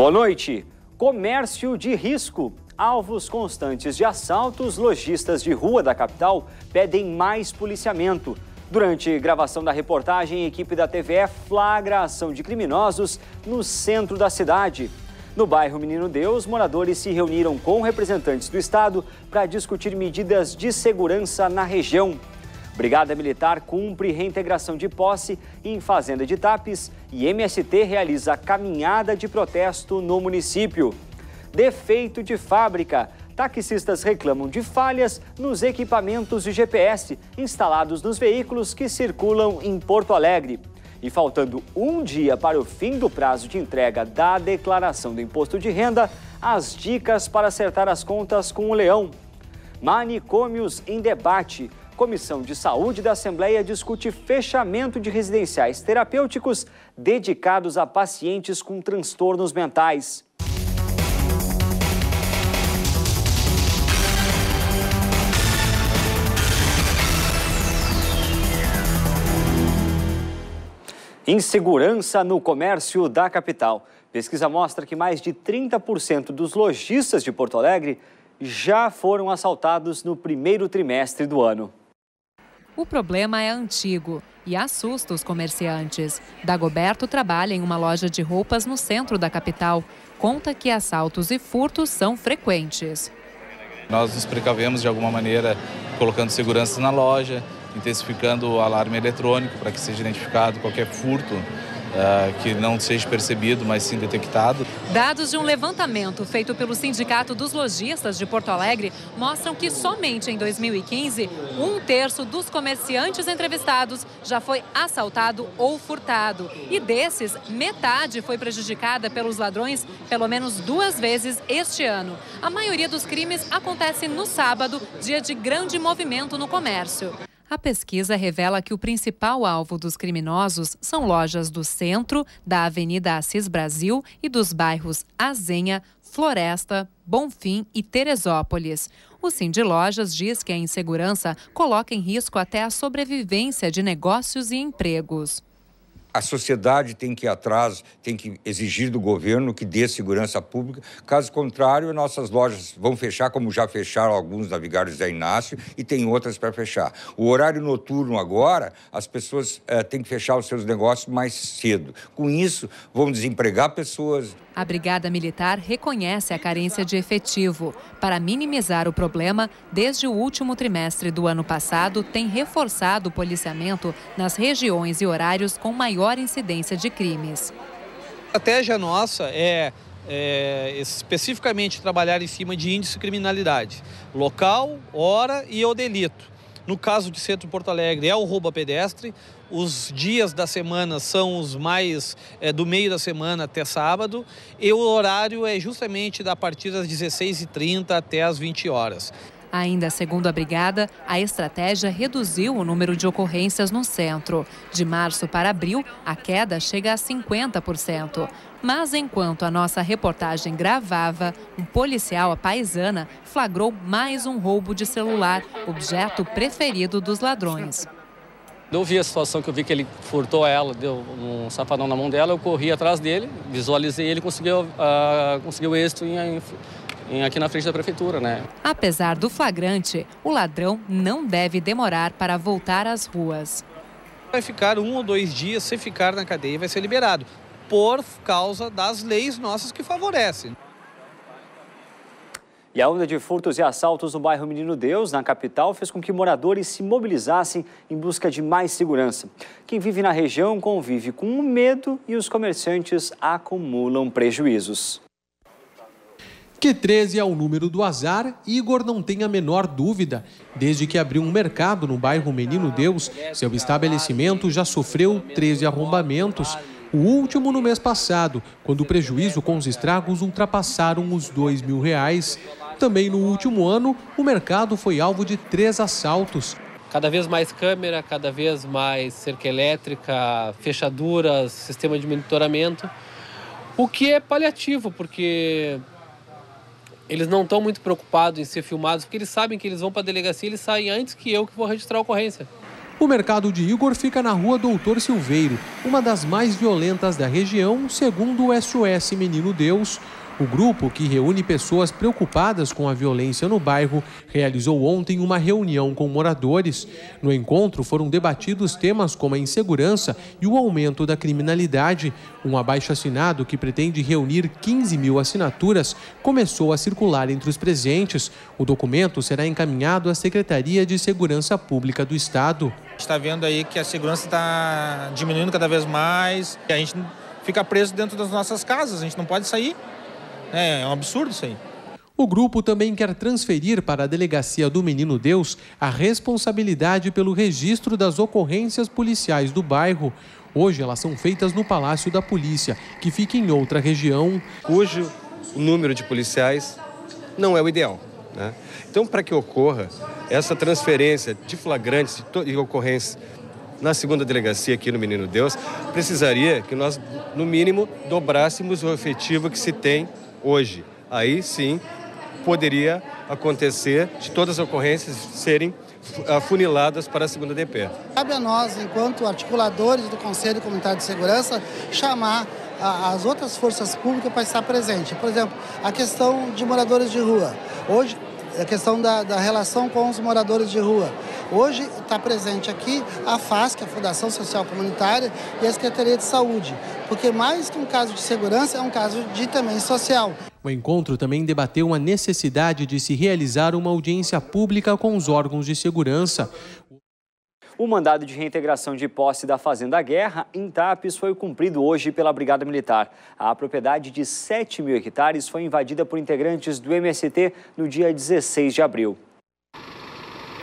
Boa noite. Comércio de risco. Alvos constantes de assaltos, lojistas de rua da capital pedem mais policiamento. Durante gravação da reportagem, a equipe da TVE flagra a ação de criminosos no centro da cidade. No bairro Menino Deus, moradores se reuniram com representantes do Estado para discutir medidas de segurança na região. Brigada Militar cumpre reintegração de posse em Fazenda de Tapes e MST realiza caminhada de protesto no município. Defeito de fábrica. Taxistas reclamam de falhas nos equipamentos de GPS instalados nos veículos que circulam em Porto Alegre. E faltando um dia para o fim do prazo de entrega da declaração do imposto de renda, as dicas para acertar as contas com o leão. Manicômios em debate. Comissão de Saúde da Assembleia discute fechamento de residenciais terapêuticos dedicados a pacientes com transtornos mentais. Insegurança no comércio da capital. Pesquisa mostra que mais de 30% dos lojistas de Porto Alegre já foram assaltados no primeiro trimestre do ano. O problema é antigo e assusta os comerciantes. Dagoberto trabalha em uma loja de roupas no centro da capital. Conta que assaltos e furtos são frequentes. Nós nos precavemos de alguma maneira colocando segurança na loja, intensificando o alarme eletrônico para que seja identificado qualquer furto Uh, que não seja percebido, mas sim detectado. Dados de um levantamento feito pelo Sindicato dos Lojistas de Porto Alegre mostram que somente em 2015, um terço dos comerciantes entrevistados já foi assaltado ou furtado. E desses, metade foi prejudicada pelos ladrões pelo menos duas vezes este ano. A maioria dos crimes acontece no sábado, dia de grande movimento no comércio. A pesquisa revela que o principal alvo dos criminosos são lojas do centro, da Avenida Assis Brasil e dos bairros Azenha, Floresta, Bonfim e Teresópolis. O Sim de Lojas diz que a insegurança coloca em risco até a sobrevivência de negócios e empregos a sociedade tem que ir atrás, tem que exigir do governo que dê segurança pública. Caso contrário, nossas lojas vão fechar, como já fecharam alguns da Vigário Zé Inácio, e tem outras para fechar. O horário noturno agora, as pessoas eh, têm que fechar os seus negócios mais cedo. Com isso, vão desempregar pessoas. A Brigada Militar reconhece a carência de efetivo. Para minimizar o problema, desde o último trimestre do ano passado, tem reforçado o policiamento nas regiões e horários com maior incidência de crimes. A estratégia nossa é é, especificamente trabalhar em cima de índice de criminalidade, local, hora e o delito. No caso de Centro Porto Alegre, é o roubo a pedestre. Os dias da semana são os mais é, do meio da semana até sábado. E o horário é justamente da partir das 16h30 até as 20 horas. Ainda segundo a Brigada, a estratégia reduziu o número de ocorrências no centro. De março para abril, a queda chega a 50%. Mas enquanto a nossa reportagem gravava, um policial, a paisana, flagrou mais um roubo de celular, objeto preferido dos ladrões. Eu vi a situação que eu vi que ele furtou ela, deu um safadão na mão dela, eu corri atrás dele, visualizei ele e conseguiu, uh, conseguiu êxito em, em, aqui na frente da prefeitura, né? Apesar do flagrante, o ladrão não deve demorar para voltar às ruas. Vai ficar um ou dois dias, se ficar na cadeia, vai ser liberado por causa das leis nossas que favorecem. E a onda de furtos e assaltos no bairro Menino Deus, na capital, fez com que moradores se mobilizassem em busca de mais segurança. Quem vive na região convive com o medo e os comerciantes acumulam prejuízos. Que 13 é o número do azar, Igor não tem a menor dúvida. Desde que abriu um mercado no bairro Menino Deus, seu estabelecimento já sofreu 13 arrombamentos. O último no mês passado, quando o prejuízo com os estragos ultrapassaram os dois mil reais. Também no último ano, o mercado foi alvo de três assaltos. Cada vez mais câmera, cada vez mais cerca elétrica, fechaduras, sistema de monitoramento. O que é paliativo, porque eles não estão muito preocupados em ser filmados, porque eles sabem que eles vão para a delegacia e eles saem antes que eu que vou registrar a ocorrência. O mercado de Igor fica na rua Doutor Silveiro, uma das mais violentas da região, segundo o SOS Menino Deus, o grupo, que reúne pessoas preocupadas com a violência no bairro, realizou ontem uma reunião com moradores. No encontro foram debatidos temas como a insegurança e o aumento da criminalidade. Um abaixo-assinado que pretende reunir 15 mil assinaturas começou a circular entre os presentes. O documento será encaminhado à Secretaria de Segurança Pública do Estado. Está vendo aí que a segurança está diminuindo cada vez mais. A gente fica preso dentro das nossas casas, a gente não pode sair. É, é um absurdo isso aí. O grupo também quer transferir para a Delegacia do Menino Deus a responsabilidade pelo registro das ocorrências policiais do bairro. Hoje elas são feitas no Palácio da Polícia, que fica em outra região. Cujo o número de policiais não é o ideal. Né? Então, para que ocorra essa transferência de flagrantes e ocorrências na segunda delegacia aqui no Menino Deus, precisaria que nós, no mínimo, dobrássemos o efetivo que se tem hoje. Aí sim poderia acontecer de todas as ocorrências serem afuniladas para a segunda DP. Cabe a nós, enquanto articuladores do Conselho Comunitário de Segurança, chamar as outras forças públicas para estar presente. Por exemplo, a questão de moradores de rua. Hoje, a questão da, da relação com os moradores de rua. Hoje está presente aqui a FASC, a Fundação Social Comunitária, e a Secretaria de Saúde, porque mais que um caso de segurança, é um caso de também social. O encontro também debateu a necessidade de se realizar uma audiência pública com os órgãos de segurança. O mandado de reintegração de posse da Fazenda Guerra em Tapes foi cumprido hoje pela Brigada Militar. A propriedade de 7 mil hectares foi invadida por integrantes do MST no dia 16 de abril.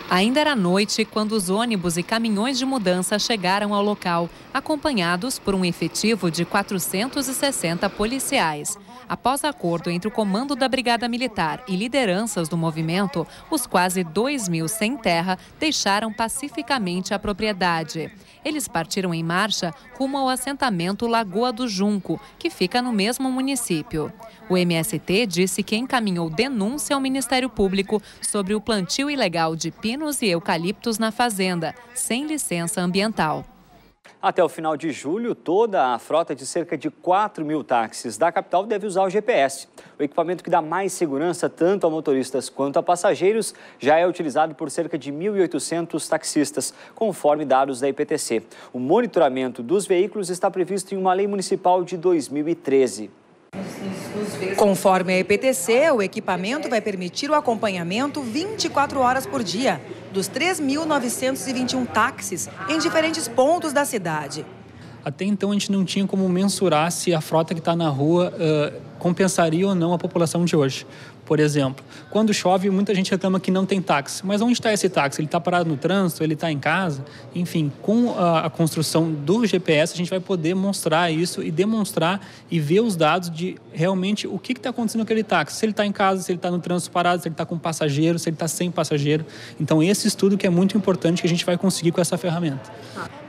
Ainda era noite quando os ônibus e caminhões de mudança chegaram ao local, acompanhados por um efetivo de 460 policiais. Após acordo entre o comando da Brigada Militar e lideranças do movimento, os quase 2 mil sem terra deixaram pacificamente a propriedade. Eles partiram em marcha rumo ao assentamento Lagoa do Junco, que fica no mesmo município. O MST disse que encaminhou denúncia ao Ministério Público sobre o plantio ilegal de pinos e eucaliptos na fazenda, sem licença ambiental. Até o final de julho, toda a frota de cerca de 4 mil táxis da capital deve usar o GPS. O equipamento que dá mais segurança tanto a motoristas quanto a passageiros já é utilizado por cerca de 1.800 taxistas, conforme dados da IPTC. O monitoramento dos veículos está previsto em uma lei municipal de 2013. Conforme a EPTC, o equipamento vai permitir o acompanhamento 24 horas por dia dos 3.921 táxis em diferentes pontos da cidade. Até então a gente não tinha como mensurar se a frota que está na rua uh, compensaria ou não a população de hoje. Por exemplo, quando chove, muita gente reclama que não tem táxi. Mas onde está esse táxi? Ele está parado no trânsito? Ele está em casa? Enfim, com a, a, construção do GPS, a gente vai poder mostrar isso e demonstrar e ver os dados de realmente o que está acontecendo com aquele táxi. Se ele está em casa, se ele está no trânsito parado, se ele está com passageiro, se ele está sem passageiro. Então, esse estudo que é muito importante que a gente vai conseguir com essa ferramenta.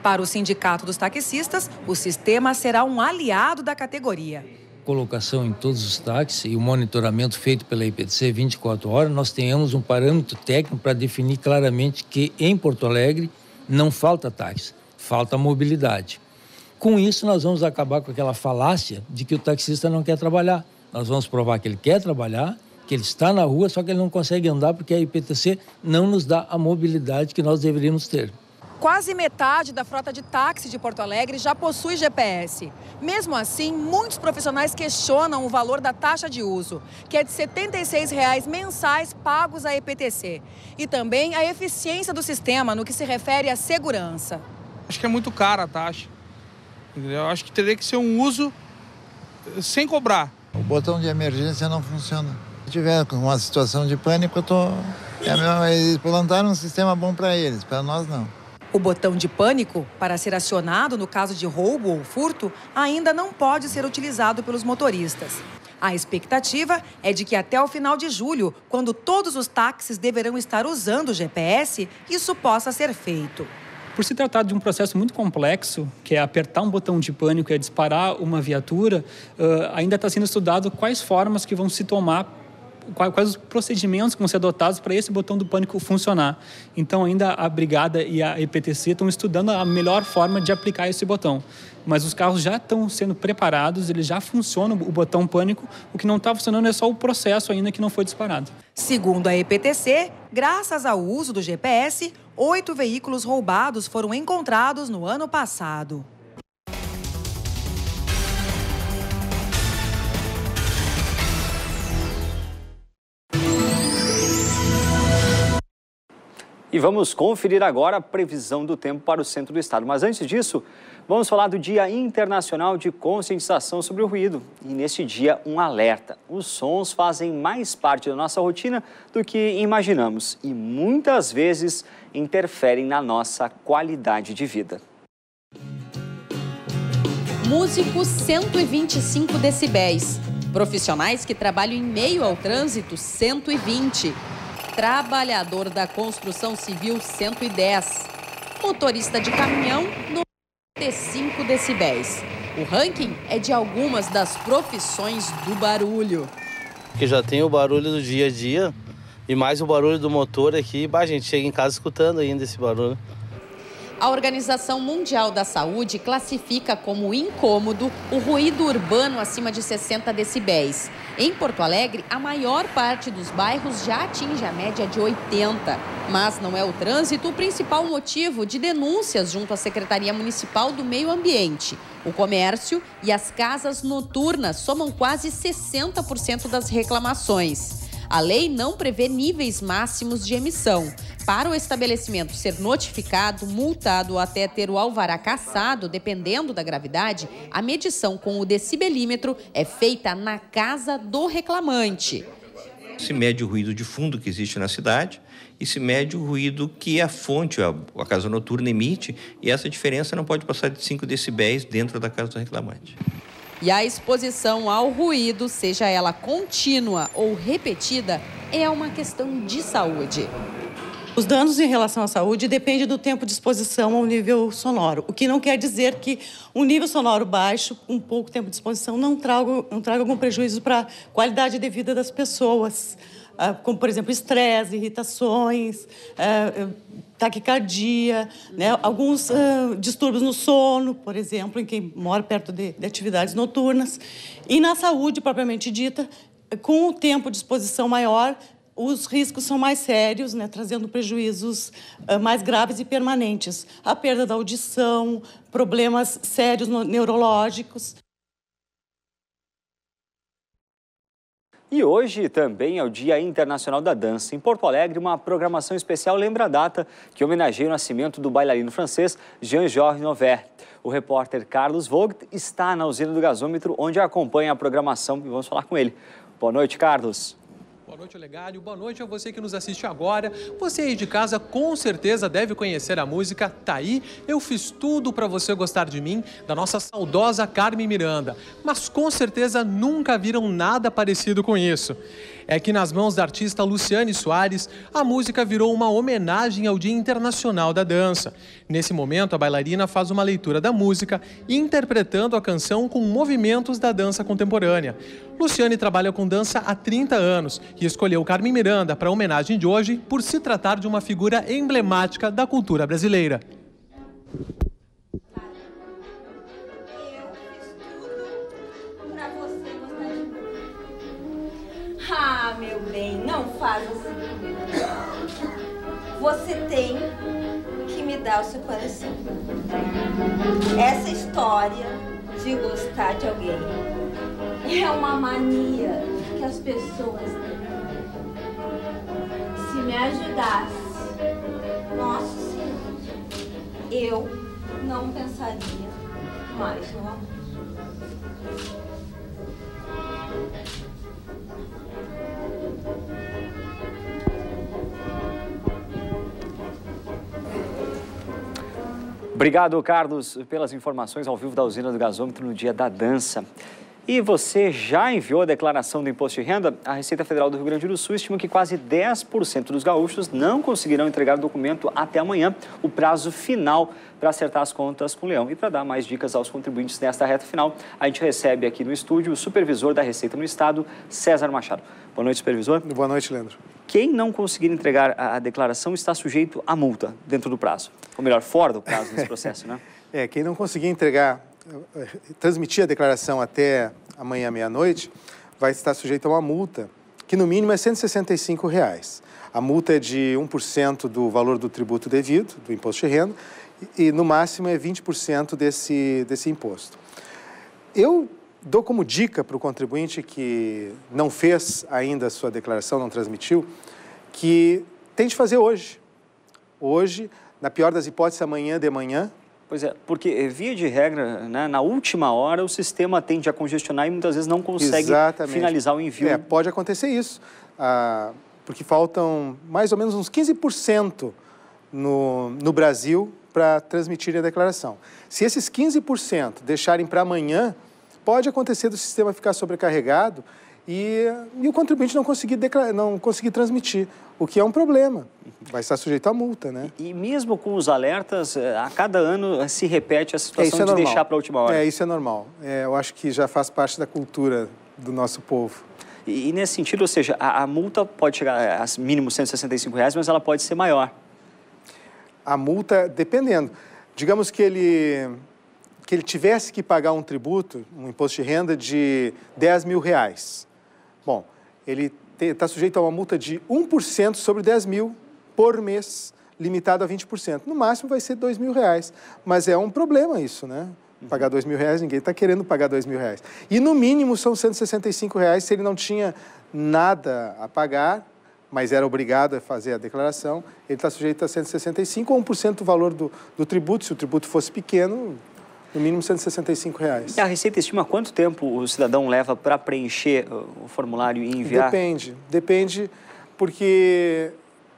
Para o Sindicato dos Taxistas, o sistema será um aliado da categoria colocação em todos os táxis e o monitoramento feito pela IPTC 24 horas, nós tenhamos um parâmetro técnico para definir claramente que em Porto Alegre não falta táxi, falta mobilidade. Com isso, nós vamos acabar com aquela falácia de que o taxista não quer trabalhar. Nós vamos provar que ele quer trabalhar, que ele está na rua, só que ele não consegue andar porque a IPTC não nos dá a mobilidade que nós deveríamos ter. Quase metade da frota de táxi de Porto Alegre já possui GPS. Mesmo assim, muitos profissionais questionam o valor da taxa de uso, que é de 76 reais mensais pagos à EPTC, e também a eficiência do sistema no que se refere à segurança. Acho que é muito cara a taxa. Eu acho que teria que ser um uso sem cobrar. O botão de emergência não funciona. Se tiver uma situação de pânico, eu tô... É, eles plantaram um sistema bom para eles, para nós não. O botão de pânico, para ser acionado no caso de roubo ou furto, ainda não pode ser utilizado pelos motoristas. A expectativa é de que até o final de julho, quando todos os táxis deverão estar usando o GPS, isso possa ser feito. Por se tratar de um processo muito complexo, que é apertar um botão de pânico e é disparar uma viatura, ainda está sendo estudado quais formas que vão se tomar quais os procedimentos que vão ser adotados para esse botão do pânico funcionar. Então, ainda a Brigada e a EPTC estão estudando a melhor forma de aplicar esse botão. Mas os carros já estão sendo preparados, eles já funcionam o botão pânico. O que não está funcionando é só o processo ainda que não foi disparado. Segundo a EPTC, graças ao uso do GPS, oito veículos roubados foram encontrados no ano passado. E vamos conferir agora a previsão do tempo para o centro do estado. Mas antes disso, vamos falar do Dia Internacional de Conscientização sobre o Ruído. E neste dia, um alerta. Os sons fazem mais parte da nossa rotina do que imaginamos e muitas vezes interferem na nossa qualidade de vida. Músicos 125 decibéis. Profissionais que trabalham em meio ao trânsito 120 trabalhador da construção civil 110, motorista de caminhão 95 decibéis. O ranking é de algumas das profissões do barulho. Que já tem o barulho do dia a dia e mais o barulho do motor aqui, bah, a gente chega em casa escutando ainda esse barulho. A Organização Mundial da Saúde classifica como incômodo o ruído urbano acima de 60 decibéis. Em Porto Alegre, a maior parte dos bairros já atinge a média de 80. Mas não é o trânsito o principal motivo de denúncias junto à Secretaria Municipal do Meio Ambiente. O comércio e as casas noturnas somam quase 60% das reclamações. A lei não prevê níveis máximos de emissão. Para o estabelecimento ser notificado, multado ou até ter o alvará cassado, dependendo da gravidade, a medição com o decibelímetro é feita na casa do reclamante. Se mede o ruído de fundo que existe na cidade e se mede o ruído que a fonte, a, a casa noturna emite, e essa diferença não pode passar de 5 decibéis dentro da casa do reclamante. E a exposição ao ruído, seja ela contínua ou repetida, é uma questão de saúde. Os danos em relação à saúde dependem do tempo de exposição ao nível sonoro, o que não quer dizer que um nível sonoro baixo, um pouco tempo de exposição, não traga, não traga algum prejuízo para a qualidade de vida das pessoas. Ah, como, por exemplo, estresse, irritações, ah, taquicardia, né? alguns uh, distúrbios no sono, por exemplo, em quem mora perto de, de, atividades noturnas. E na saúde, propriamente dita, com o tempo de exposição maior, os riscos são mais sérios, né? trazendo prejuízos mais graves e permanentes. A perda da audição, problemas sérios neurológicos. E hoje também é o Dia Internacional da Dança. Em Porto Alegre, uma programação especial lembra a data que homenageia o nascimento do bailarino francês Jean-Georges Nover. O repórter Carlos Vogt está na usina do gasômetro, onde acompanha a programação e vamos falar com ele. Boa noite, Carlos. Boa noite, Olegário. Boa noite a você que nos assiste agora. Você aí de casa com certeza deve conhecer a música Tá aí, eu fiz tudo para você gostar de mim, da nossa saudosa Carmen Miranda. Mas com certeza nunca viram nada parecido com isso é que nas mãos da artista Luciane Soares, a música virou uma homenagem ao Dia Internacional da Dança. Nesse momento, a bailarina faz uma leitura da música, interpretando a canção com movimentos da dança contemporânea. Luciane trabalha com dança há 30 anos e escolheu Carmen Miranda para a homenagem de hoje por se tratar de uma figura emblemática da cultura brasileira. Ah, meu bem, não faz assim. Você tem que me dar o seu coração. Essa história de gostar de alguém é uma mania que as pessoas têm. Se me ajudasse, nossa senhora, eu não pensaria mais no amor. Obrigado, Carlos, pelas informações ao vivo da usina do gasômetro no dia da dança. E você já enviou a declaração do imposto de renda? A Receita Federal do Rio Grande do Sul estima que quase 10% dos gaúchos não conseguirão entregar o documento até amanhã, o prazo final para acertar as contas com o Leão. E para dar mais dicas aos contribuintes nesta reta final, a gente recebe aqui no estúdio o supervisor da Receita no Estado, César Machado. Boa noite, supervisor. Boa noite, Leandro. Quem não conseguir entregar a declaração está sujeito a multa dentro do prazo. Ou melhor, fora do prazo nesse processo, né? É, quem não conseguir entregar transmitir a declaração até amanhã meia-noite, vai estar sujeito a uma multa, que no mínimo é 165 reais. A multa é de 1% do valor do tributo devido, do imposto de renda, e no máximo é 20% desse, desse imposto. Eu dou como dica para o contribuinte que não fez ainda a sua declaração, não transmitiu, que tente fazer hoje. Hoje, na pior das hipóteses, amanhã de manhã, Pois é, porque eh, via de regra, né, na última hora o sistema tende a congestionar e muitas vezes não consegue Exatamente. finalizar o envio. É, pode acontecer isso, ah, porque faltam mais ou menos uns 15% no, no Brasil para transmitirem a declaração. Se esses 15% deixarem para amanhã, pode acontecer do sistema ficar sobrecarregado e, e o contribuinte não conseguir, declarar, não conseguir transmitir, o que é um problema. Vai estar sujeito à multa, né? E, e mesmo com os alertas, eh, a cada ano se repete a situação é, é de deixar para a última hora. É, isso é normal. É, eu acho que já faz parte da cultura do nosso povo. E, e nesse sentido, ou seja, a, a, multa pode chegar a mínimo 165 reais, mas ela pode ser maior. A multa, dependendo. Digamos que ele, que ele tivesse que pagar um tributo, um imposto de renda de 10 mil reais. Bom, ele está sujeito a uma multa de 1% sobre 10 mil por mês, limitado a 20%. No máximo vai ser 2 mil reais. Mas é um problema isso, né? Pagar 2 mil reais, ninguém está querendo pagar 2 mil reais. E no mínimo são 165 reais se ele não tinha nada a pagar, mas era obrigado a fazer a declaração, ele está sujeito a 165 ou 1% do valor do, do tributo. Se o tributo fosse pequeno, no mínimo 165 reais. E a Receita estima quanto tempo o cidadão leva para preencher o formulário e enviar? Depende, depende, porque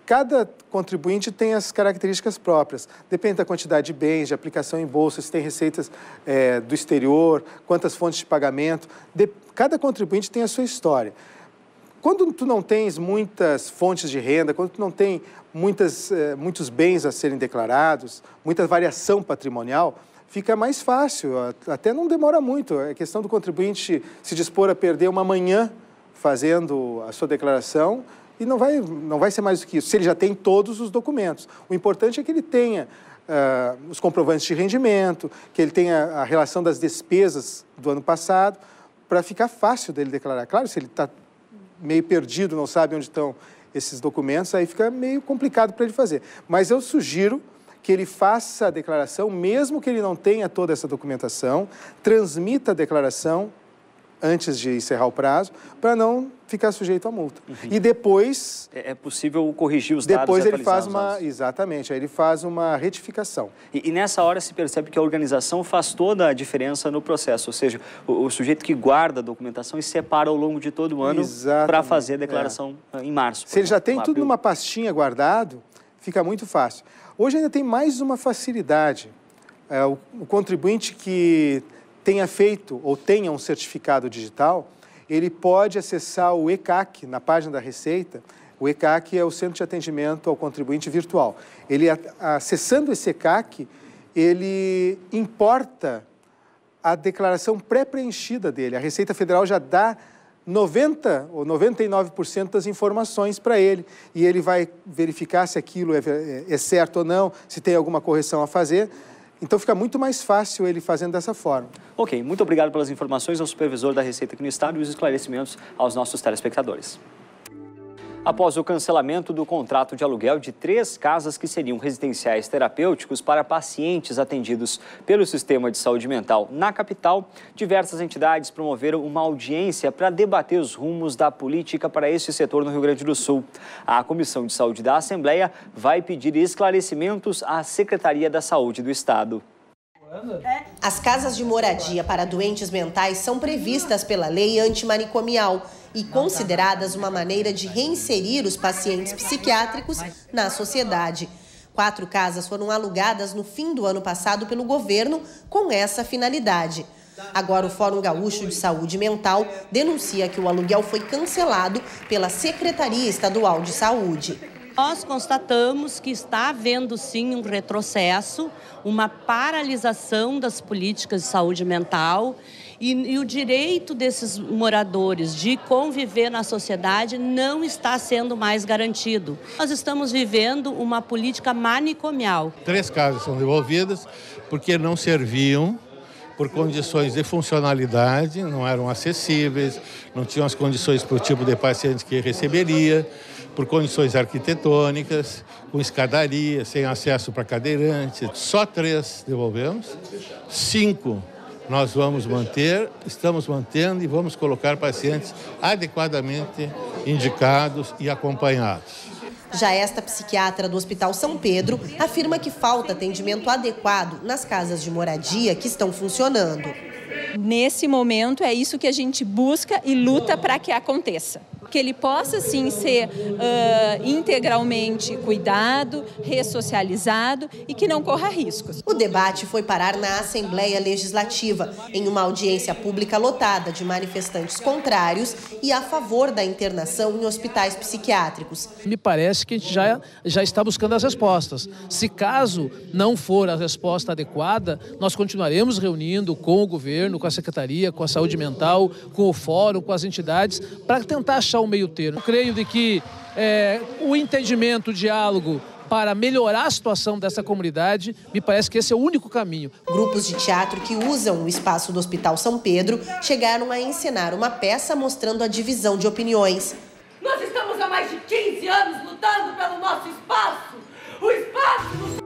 cada contribuinte tem as características próprias. Depende da quantidade de bens, de aplicação em bolsa, se tem receitas é, do exterior, quantas fontes de pagamento. De, cada contribuinte tem a sua história. Quando tu não tens muitas fontes de renda, quando tu não tem muitas, é, muitos bens a serem declarados, muita variação patrimonial, fica mais fácil, até não demora muito. É questão do contribuinte se dispor a perder uma manhã fazendo a sua declaração e não vai, não vai ser mais do que isso, se ele já tem todos os documentos. O importante é que ele tenha uh, os comprovantes de rendimento, que ele tenha a relação das despesas do ano passado, para ficar fácil dele declarar. Claro, se ele está meio perdido, não sabe onde estão esses documentos, aí fica meio complicado para ele fazer. Mas eu sugiro que ele faça a declaração, mesmo que ele não tenha toda essa documentação, transmita a declaração antes de encerrar o prazo, para não ficar sujeito à multa. Uhum. E depois... É, é possível corrigir os dados Depois ele faz uma... Exatamente, aí ele faz uma retificação. E, e, nessa hora se percebe que a organização faz toda a diferença no processo, ou seja, o, o sujeito que guarda a documentação e separa ao longo de todo o ano para fazer a declaração é. em março. Se ele já tem tudo numa pastinha guardado, fica muito fácil. Hoje ainda tem mais uma facilidade. É, o, o contribuinte que tenha feito ou tenha um certificado digital, ele pode acessar o ECAC na página da Receita. O ECAC é o Centro de Atendimento ao Contribuinte Virtual. Ele, acessando esse ECAC, ele importa a declaração pré-preenchida dele. A Receita Federal já dá 90 ou 99% das informações para ele e ele vai verificar se aquilo é, é, certo ou não, se tem alguma correção a fazer. Então fica muito mais fácil ele fazendo dessa forma. Ok, muito obrigado pelas informações ao supervisor da Receita aqui no Estado e os esclarecimentos aos nossos telespectadores. Após o cancelamento do contrato de aluguel de três casas que seriam residenciais terapêuticos para pacientes atendidos pelo sistema de saúde mental na capital, diversas entidades promoveram uma audiência para debater os rumos da política para esse setor no Rio Grande do Sul. A Comissão de Saúde da Assembleia vai pedir esclarecimentos à Secretaria da Saúde do Estado. As casas de moradia para doentes mentais são previstas pela lei antimanicomial e consideradas uma maneira de reinserir os pacientes psiquiátricos na sociedade. Quatro casas foram alugadas no fim do ano passado pelo governo com essa finalidade. Agora, o Fórum Gaúcho de Saúde Mental denuncia que o aluguel foi cancelado pela Secretaria Estadual de Saúde. Nós constatamos que está havendo sim um retrocesso, uma paralisação das políticas de saúde mental e, e, o direito desses moradores de conviver na sociedade não está sendo mais garantido. Nós estamos vivendo uma política manicomial. Três casas são devolvidas porque não serviam por condições de funcionalidade, não eram acessíveis, não tinham as condições para o tipo de paciente que receberia, por condições arquitetônicas, com escadaria, sem acesso para cadeirante. Só três devolvemos, cinco nós vamos manter, estamos mantendo e vamos colocar pacientes adequadamente indicados e acompanhados. Já esta psiquiatra do Hospital São Pedro afirma que falta atendimento adequado nas casas de moradia que estão funcionando. Nesse momento, é isso que a gente busca e luta para que aconteça que ele possa sim ser uh, integralmente cuidado, ressocializado e que não corra riscos. O debate foi parar na Assembleia Legislativa, em uma audiência pública lotada de manifestantes contrários e a favor da internação em hospitais psiquiátricos. Me parece que a gente já, já está buscando as respostas. Se caso não for a resposta adequada, nós continuaremos reunindo com o governo, com a secretaria, com a saúde mental, com o fórum, com as entidades, para tentar achar achar um meio termo. Eu creio de que é, o entendimento, o diálogo para melhorar a situação dessa comunidade, me parece que esse é o único caminho. Grupos de teatro que usam o espaço do Hospital São Pedro chegaram a encenar uma peça mostrando a divisão de opiniões. Nós estamos há mais de 15 anos lutando pelo nosso espaço. O espaço.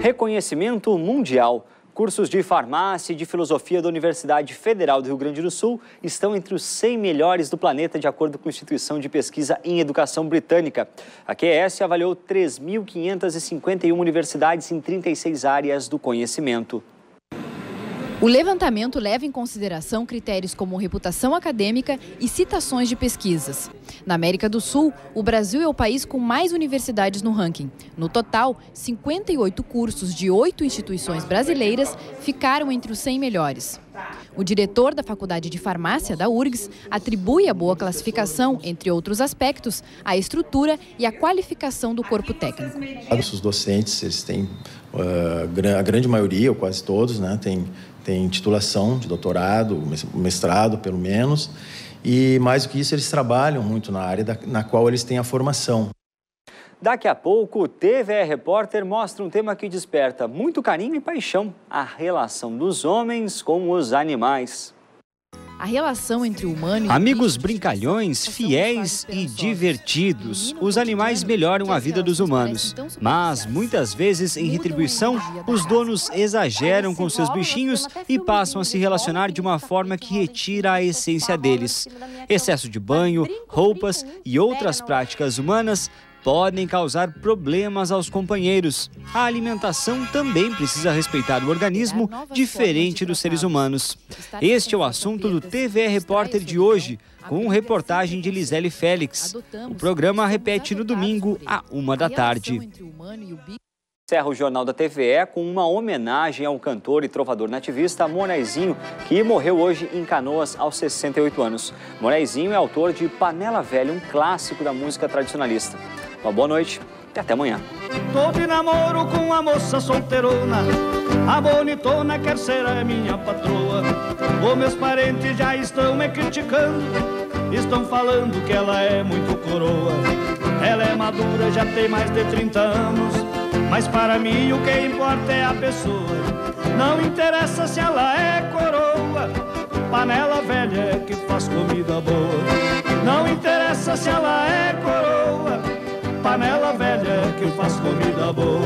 Reconhecimento mundial. Cursos de farmácia e de filosofia da Universidade Federal do Rio Grande do Sul estão entre os 100 melhores do planeta, de acordo com a Instituição de Pesquisa em Educação Britânica. A QS avaliou 3.551 universidades em 36 áreas do conhecimento. O levantamento leva em consideração critérios como reputação acadêmica e citações de pesquisas. Na América do Sul, o Brasil é o país com mais universidades no ranking. No total, 58 cursos de oito instituições brasileiras ficaram entre os 100 melhores. O diretor da Faculdade de Farmácia da URGS atribui a boa classificação, entre outros aspectos, à estrutura e à qualificação do corpo técnico. Os docentes, eles têm, uh, a grande maioria, ou quase todos, né, têm têm titulação de doutorado, mestrado pelo menos, e mais do que isso, eles trabalham muito na área da, na qual eles têm a formação. Daqui a pouco, o TVE Repórter mostra um tema que desperta muito carinho e paixão: a relação dos homens com os animais. A relação entre o humano e Amigos brincalhões, fiéis e divertidos. Os animais melhoram a vida dos humanos. Mas, muitas vezes, em retribuição, os donos exageram com seus bichinhos e passam a se relacionar de uma forma que retira a essência deles. Excesso de banho, roupas e outras práticas humanas podem causar problemas aos companheiros. A alimentação também precisa respeitar o organismo diferente dos seres humanos. Este é o assunto do TVE Repórter de hoje, com reportagem de Lisele Félix. O programa repete no domingo, à uma da tarde. Encerra o Jornal da TVE com uma homenagem ao cantor e trovador nativista Monaizinho, que morreu hoje em Canoas aos 68 anos. Monaizinho é autor de Panela Velha, um clássico da música tradicionalista. Uma boa noite e até amanhã. Tô de namoro com a moça solteirona, a bonitona quer ser a minha patroa. Os meus parentes já estão me criticando, estão falando que ela é muito coroa. Ela é madura, já tem mais de 30 anos mas para mim o que importa é a pessoa. Não interessa se ela é coroa, panela velha que faz comida boa. Não interessa se ela é coroa, panela velha que faz comida boa.